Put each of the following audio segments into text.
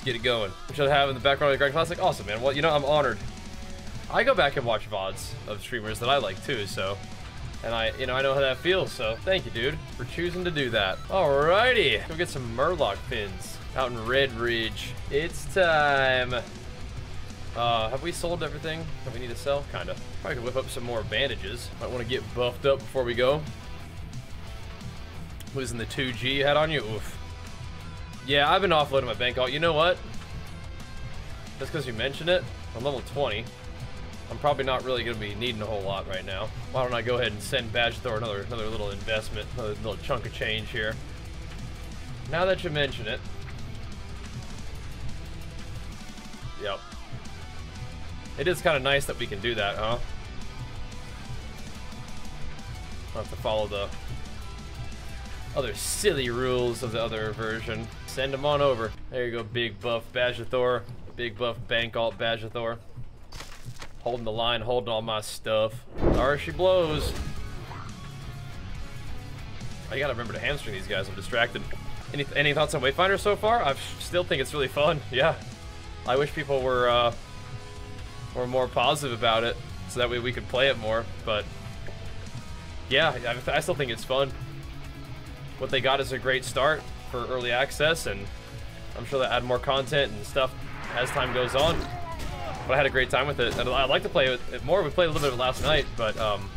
Let's get it going. Which I have in the background of the Grand Classic. Awesome, man. Well, you know, I'm honored. I go back and watch VODs of streamers that I like too, so. And I, you know, I know how that feels, so thank you, dude, for choosing to do that. Alrighty, go get some Murloc pins out in Redridge. It's time. Uh, have we sold everything that we need to sell? Kinda. Probably could whip up some more bandages. Might want to get buffed up before we go. Losing the 2G hat on you? Oof. Yeah, I've been offloading my bank alt. You know what? Just because you mentioned it, I'm level 20. I'm probably not really going to be needing a whole lot right now. Why don't I go ahead and send Badgethor another, another little investment, another little chunk of change here. Now that you mention it. Yep. It is kind of nice that we can do that, huh? I'll have to follow the other silly rules of the other version. Send them on over. There you go, big buff Badgethor. Big buff bank alt Badgethor. Holding the line, holding all my stuff. There she blows. I gotta remember to hamstring these guys. I'm distracted. Any, any thoughts on Wayfinder so far? I still think it's really fun. Yeah. I wish people were uh, were more positive about it, so that way we could play it more. But yeah, I, I still think it's fun. What they got is a great start for early access, and I'm sure they'll add more content and stuff as time goes on. But I had a great time with it. And I'd like to play it more. We played a little bit of it last night, but um,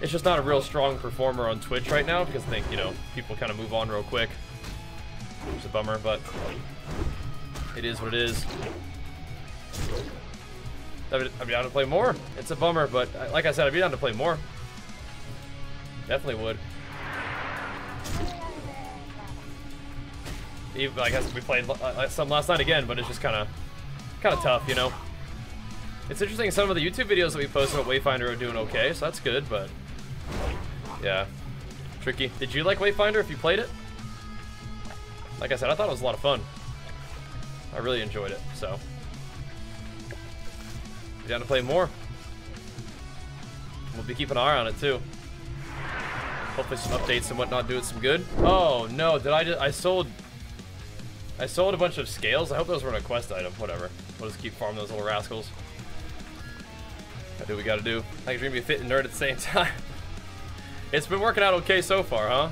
it's just not a real strong performer on Twitch right now because I think, you know, people kind of move on real quick. It's a bummer, but it is what it is. I'd be down to play more. It's a bummer, but like I said, I'd be down to play more. Definitely would. Even, I guess we played uh, some last night again, but it's just kind of kind of tough, you know? It's interesting, some of the YouTube videos that we posted about Wayfinder are doing okay, so that's good, but... Yeah. Tricky. Did you like Wayfinder if you played it? Like I said, I thought it was a lot of fun. I really enjoyed it, so... Be down to play more. We'll be keeping an eye on it, too. Hopefully some updates and whatnot doing some good. Oh, no, did I just... I sold... I sold a bunch of scales. I hope those weren't a quest item. Whatever. We'll just keep farming those little rascals. Gotta do what we gotta do. I can dream be fit and nerd at the same time. it's been working out okay so far, huh?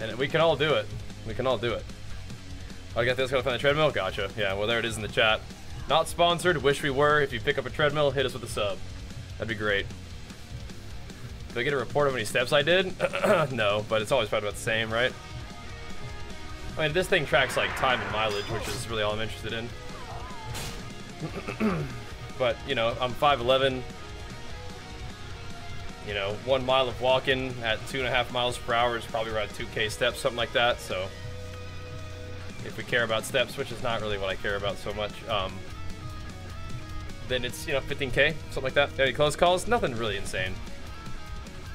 And we can all do it. We can all do it. Oh, I got this. Gotta find the treadmill. Gotcha. Yeah. Well, there it is in the chat. Not sponsored. Wish we were. If you pick up a treadmill, hit us with a sub. That'd be great. Did I get a report of how many steps I did? no, but it's always probably about the same, right? I mean, this thing tracks like time and mileage, which is really all I'm interested in. but, you know, I'm 5'11". You know, one mile of walking at two and a half miles per hour is probably around 2k steps, something like that. So, if we care about steps, which is not really what I care about so much, um, then it's, you know, 15k, something like that. Any close calls? Nothing really insane.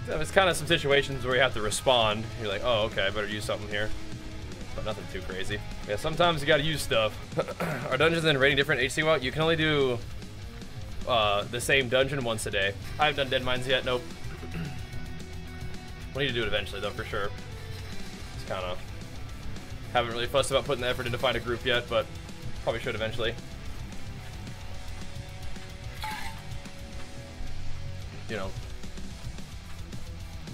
It's kind of some situations where you have to respond. You're like, oh, okay, I better use something here but nothing too crazy. Yeah, sometimes you gotta use stuff. Are dungeons and rating different HC WoW? You can only do uh, the same dungeon once a day. I haven't done Deadmines yet, nope. we need to do it eventually though, for sure. It's kind of... Haven't really fussed about putting the effort in to find a group yet, but probably should eventually. You know,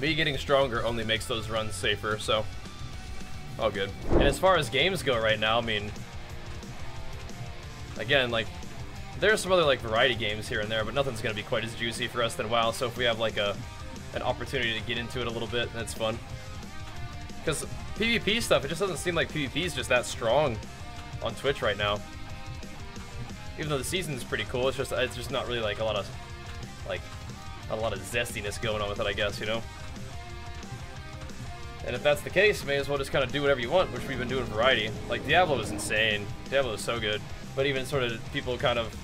me getting stronger only makes those runs safer, so all good. And as far as games go right now, I mean, again, like, there are some other, like, variety games here and there, but nothing's going to be quite as juicy for us than WoW, so if we have, like, a an opportunity to get into it a little bit, that's fun. Because PvP stuff, it just doesn't seem like PvP is just that strong on Twitch right now. Even though the season's pretty cool, it's just it's just not really, like, a lot of, like, a lot of zestiness going on with it, I guess, you know? And if that's the case, may as well just kind of do whatever you want, which we've been doing variety. Like, Diablo is insane. Diablo is so good. But even sort of people kind of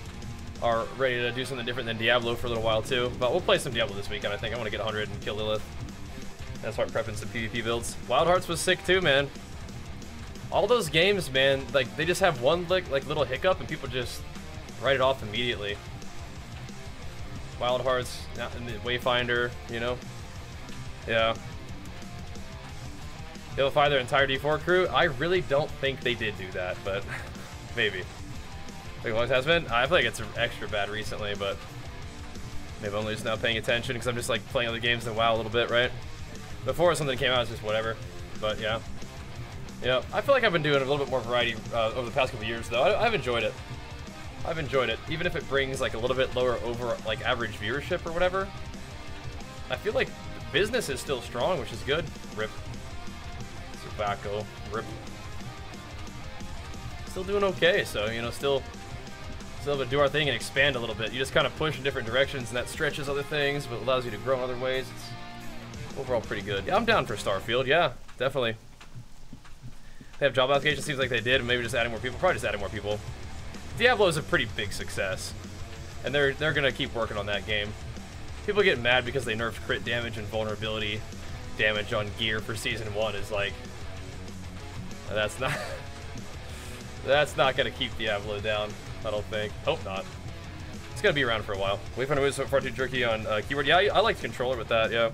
are ready to do something different than Diablo for a little while, too. But we'll play some Diablo this weekend, I think. I want to get 100 and kill Lilith. And start prepping some PvP builds. Wild Hearts was sick, too, man. All those games, man, like, they just have one, like, like little hiccup, and people just write it off immediately. Wild Hearts, and the Wayfinder, you know? Yeah. They'll fire their entire D4 crew. I really don't think they did do that, but maybe. Like always has been. I feel like it's extra bad recently, but maybe I'm just now paying attention because I'm just like playing other games than WoW a little bit, right? Before something came out, it's just whatever. But yeah. Yeah, I feel like I've been doing a little bit more variety uh, over the past couple years, though. I, I've enjoyed it. I've enjoyed it, even if it brings like a little bit lower over like average viewership or whatever. I feel like business is still strong, which is good. Rip. Rip. Still doing okay, so you know, still still able to do our thing and expand a little bit. You just kind of push in different directions, and that stretches other things, but allows you to grow in other ways. It's overall pretty good. Yeah, I'm down for Starfield. Yeah, definitely. They have job applications. Seems like they did. And maybe just adding more people. Probably just adding more people. Diablo is a pretty big success, and they're they're gonna keep working on that game. People get mad because they nerfed crit damage and vulnerability damage on gear for season one. Is like that's not that's not gonna keep Diablo down. I don't think. Hope not. It's gonna be around for a while. We found a way so far too jerky on uh, keyword. Yeah, I, I like the controller with that. Yeah.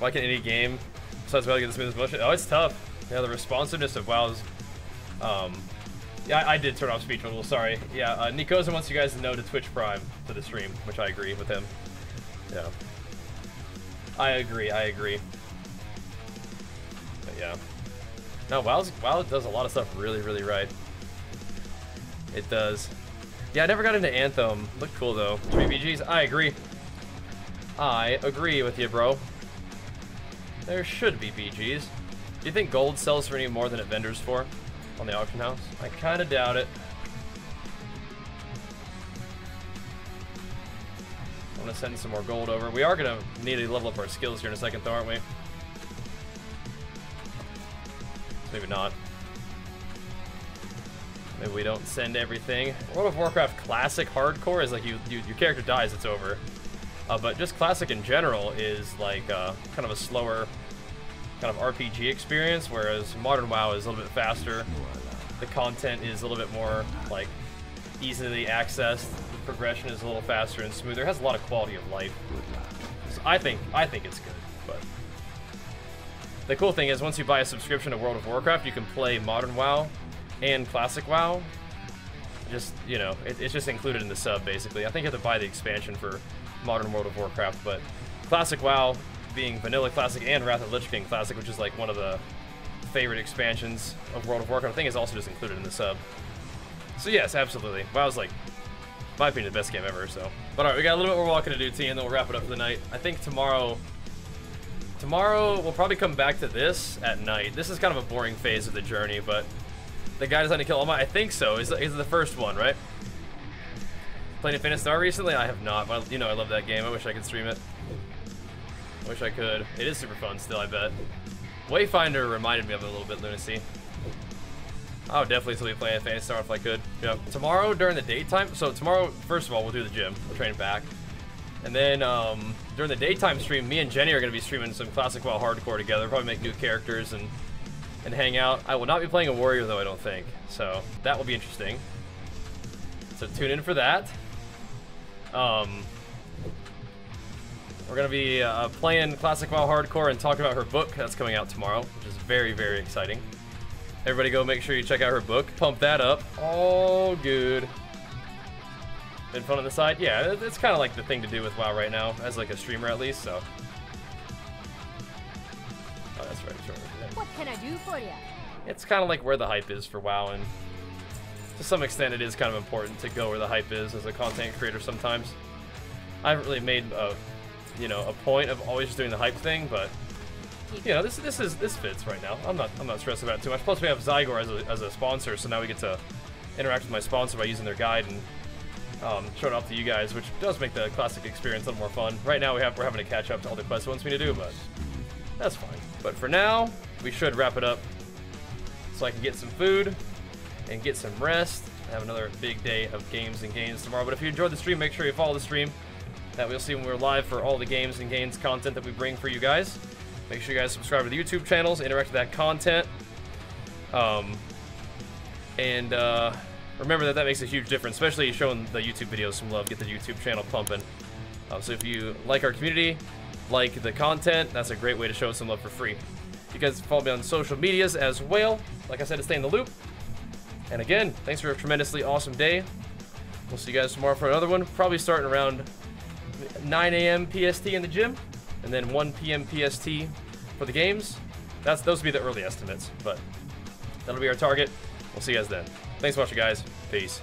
Like in any game, besides WoW, get the smoothest motion. Oh, it's tough. Yeah, the responsiveness of WoW's um, yeah, I, did turn off speech little, sorry. Yeah, uh, Nikoza wants you guys to know to Twitch Prime for the stream, which I agree with him. Yeah. I agree, I agree. But yeah. No, WoW's, WoW does a lot of stuff really, really right. It does. Yeah, I never got into Anthem. Looked cool, though. Three BGs? I agree. I agree with you, bro. There should be BGs. Do you think gold sells for any more than it vendors for? on the auction house? I kind of doubt it. I'm going to send some more gold over. We are going to need to level up our skills here in a second, though, aren't we? Maybe not. Maybe we don't send everything. World of Warcraft Classic Hardcore is like you, you your character dies, it's over. Uh, but just Classic in general is like uh, kind of a slower kind of RPG experience, whereas Modern WoW is a little bit faster. The content is a little bit more like easily accessed. The progression is a little faster and smoother. It has a lot of quality of life. So I think I think it's good. But the cool thing is, once you buy a subscription to World of Warcraft, you can play Modern WoW and Classic WoW. Just you know, it, it's just included in the sub basically. I think you have to buy the expansion for Modern World of Warcraft, but Classic WoW being Vanilla Classic and Wrath of Lich King Classic, which is like one of the favorite expansions of World of Warcraft. I think is also just included in the sub. So yes, absolutely. WoW's like, my opinion, the best game ever. So, but all right, we got a little bit more walking to do, T, and then we'll wrap it up for the night. I think tomorrow, tomorrow we'll probably come back to this at night. This is kind of a boring phase of the journey, but the guy designed to kill all my. I think so. Is is the first one, right? Played Infinite Star recently? I have not, but you know I love that game. I wish I could stream it. I Wish I could. It is super fun still, I bet. Wayfinder reminded me of it a little bit, Lunacy. I would definitely still be playing Phantasy Star if I could. Yep. Tomorrow during the daytime, so tomorrow, first of all, we'll do the gym. We'll train back. And then um, during the daytime stream, me and Jenny are going to be streaming some Classic WoW Hardcore together. Probably make new characters and and hang out. I will not be playing a warrior though, I don't think. So that will be interesting. So tune in for that. Um, we're going to be uh, playing Classic WoW Hardcore and talking about her book that's coming out tomorrow, which is very, very exciting. Everybody go make sure you check out her book. Pump that up. All good. Been fun on the side? Yeah, it's kind of like the thing to do with WoW right now, as like a streamer at least, so. Oh, that's right. Sure. What can I do for you? It's kind of like where the hype is for WoW, and to some extent it is kind of important to go where the hype is as a content creator sometimes. I haven't really made a you know, a point of always just doing the hype thing, but you know, this this is this fits right now. I'm not I'm not stressed about it too much. Plus, we have Zygor as a, as a sponsor, so now we get to interact with my sponsor by using their guide and um, show it off to you guys, which does make the classic experience a little more fun. Right now, we have we're having to catch up to all the quests it wants me to do, but that's fine. But for now, we should wrap it up so I can get some food and get some rest. Have another big day of Games and Gains tomorrow. But if you enjoyed the stream, make sure you follow the stream that we'll see when we're live for all the Games and Gains content that we bring for you guys. Make sure you guys subscribe to the YouTube channels, interact with that content. Um, and uh, remember that that makes a huge difference, especially showing the YouTube videos some love. Get the YouTube channel pumping. Um, so if you like our community, like the content. That's a great way to show some love for free. You guys follow me on social medias as well. Like I said, to stay in the loop. And again, thanks for a tremendously awesome day. We'll see you guys tomorrow for another one. Probably starting around 9 a.m. PST in the gym, and then 1 p.m. PST for the games. That's those will be the early estimates, but that'll be our target. We'll see you guys then. Thanks for watching, guys. Peace.